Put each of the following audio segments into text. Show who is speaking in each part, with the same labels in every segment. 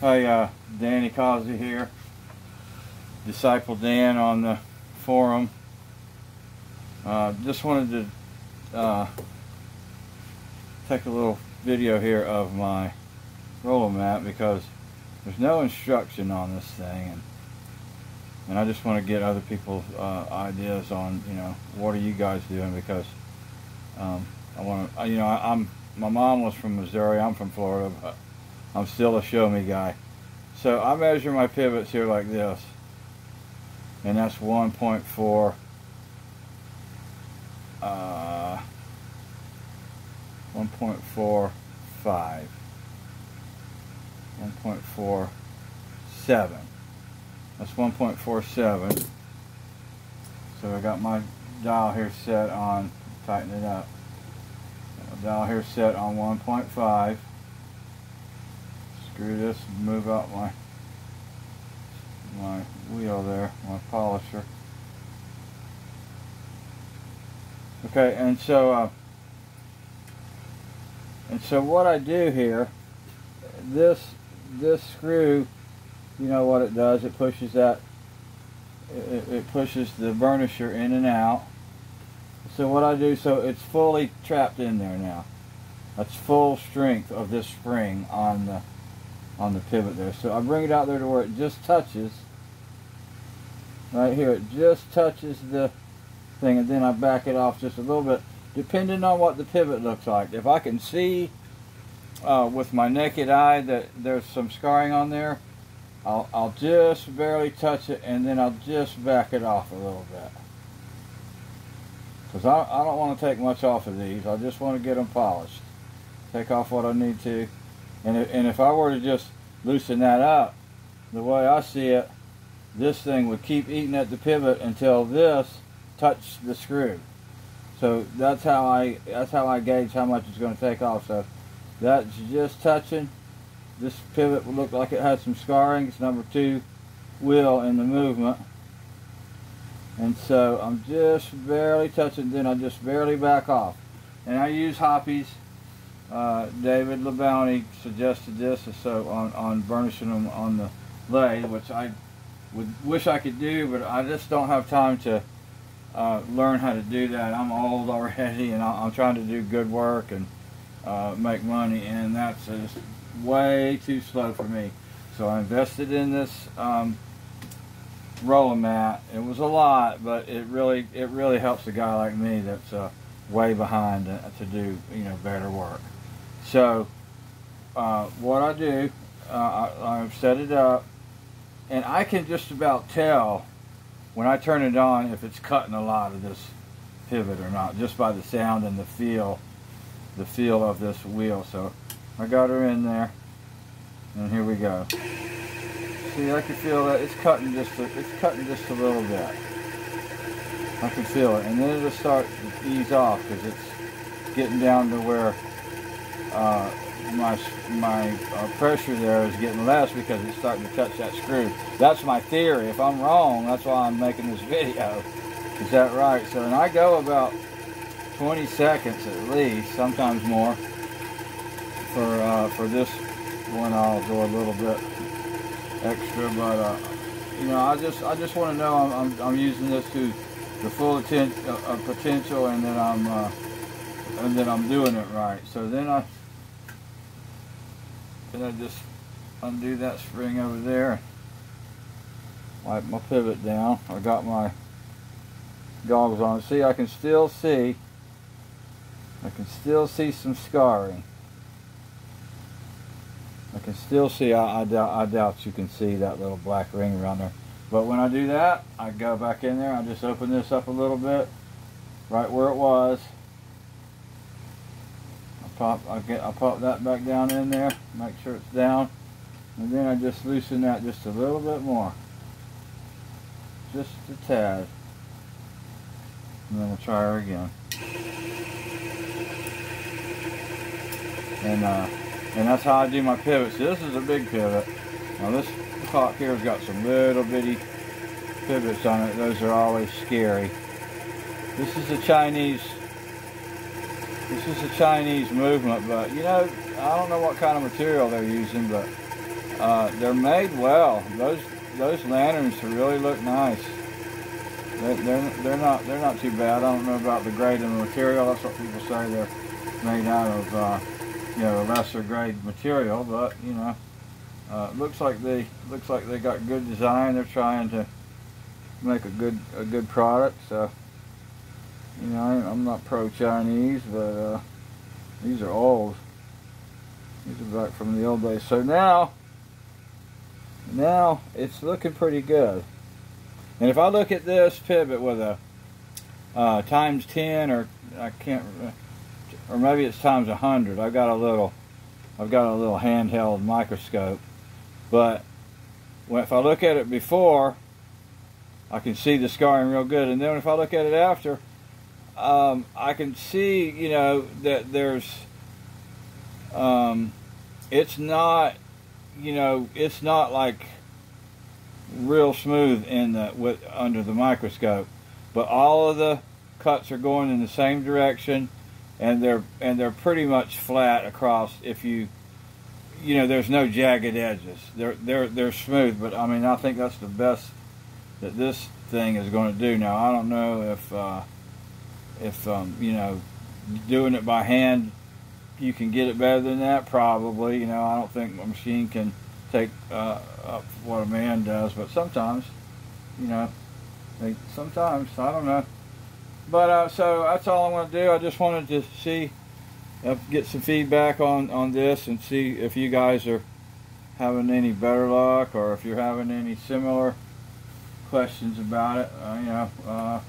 Speaker 1: Hi, uh, Danny Causey here. Disciple Dan on the forum. Uh, just wanted to uh, take a little video here of my Rollimat because there's no instruction on this thing and and I just want to get other people's uh, ideas on you know what are you guys doing because um, I want to you know I, I'm my mom was from Missouri I'm from Florida I'm still a show me guy. So I measure my pivots here like this. And that's 1.4 uh, 1.45 1.47 that's 1.47 so I got my dial here set on tighten it up. Dial here set on 1.5 screw this and move out my my wheel there my polisher. Okay and so uh, and so what I do here this this screw you know what it does? It pushes that it, it pushes the burnisher in and out. So what I do so it's fully trapped in there now. That's full strength of this spring on the on the pivot there. So I bring it out there to where it just touches. Right here it just touches the thing and then I back it off just a little bit. Depending on what the pivot looks like. If I can see uh, with my naked eye that there's some scarring on there I'll, I'll just barely touch it and then I'll just back it off a little bit. Because I, I don't want to take much off of these. I just want to get them polished. Take off what I need to and, if, and if I were to just loosen that up the way I see it this thing would keep eating at the pivot until this touched the screw. So that's how I that's how I gauge how much it's going to take off. So that's just touching. This pivot would look like it has some scarring. It's number two wheel in the movement. And so I'm just barely touching then I just barely back off. And I use Hoppe's uh, David LaBounty suggested this so on, on burnishing them on the lathe which I would wish I could do but I just don't have time to uh, learn how to do that. I'm old already and I'm trying to do good work and uh, make money and that's just way too slow for me. So I invested in this um, Rollimat. It was a lot but it really it really helps a guy like me that's uh, way behind to, do you know better work so uh, what I do uh, I, I've set it up and I can just about tell when I turn it on if it's cutting a lot of this pivot or not just by the sound and the feel the feel of this wheel. So I got her in there and here we go. See I can feel that it's cutting just a, it's cutting just a little bit. I can feel it and then it'll start to ease off because it's getting down to where uh, my my uh, pressure there is getting less because it's starting to touch that screw. That's my theory. If I'm wrong, that's why I'm making this video. Is that right? So, and I go about 20 seconds at least, sometimes more. For uh, for this one, I'll go a little bit extra, but uh, you know, I just I just want to know I'm, I'm, I'm using this to the full atten- uh, potential, and then I'm uh, and then I'm doing it right. So then I then I just undo that spring over there, wipe my pivot down. I got my goggles on. See, I can still see, I can still see some scarring. I can still see, I, I, doubt, I doubt you can see that little black ring around there. But when I do that, I go back in there, I just open this up a little bit, right where it was. Pop, I get, I pop that back down in there, make sure it's down, and then I just loosen that just a little bit more, just a tad, and then we'll try her again. And uh, and that's how I do my pivots. This is a big pivot. Now this clock here has got some little bitty pivots on it. Those are always scary. This is a Chinese this is a Chinese movement, but you know, I don't know what kind of material they're using, but uh, they're made well. Those those lanterns really look nice. They're, they're they're not they're not too bad. I don't know about the grade of the material. That's what people say they're made out of. Uh, you know, a lesser grade material, but you know, uh, looks like they looks like they got good design. They're trying to make a good a good product. So, you know, I'm not pro Chinese, but uh, these are old. These are back from the old days. So now, now it's looking pretty good. And if I look at this pivot with a uh, times 10 or I can't or maybe it's times a hundred. I've got a little, I've got a little handheld microscope, but when, if I look at it before, I can see the scarring real good, and then if I look at it after, um, I can see, you know, that there's, um, it's not, you know, it's not like real smooth in the with under the microscope, but all of the cuts are going in the same direction and they're and they're pretty much flat across. If you you know, there's no jagged edges. They're they're they're smooth, but I mean, I think that's the best that this thing is going to do. Now, I don't know if uh, if um, you know, doing it by hand, you can get it better than that. Probably, you know, I don't think a machine can take uh, up what a man does, but sometimes, you know, they, sometimes I don't know. But uh, so that's all I want to do. I just wanted to see, uh, get some feedback on, on this and see if you guys are having any better luck or if you're having any similar questions about it. Uh, you know, uh,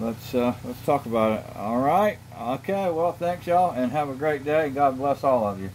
Speaker 1: let's uh, let's talk about it. All right. Okay. Well, thanks y'all, and have a great day. God bless all of you.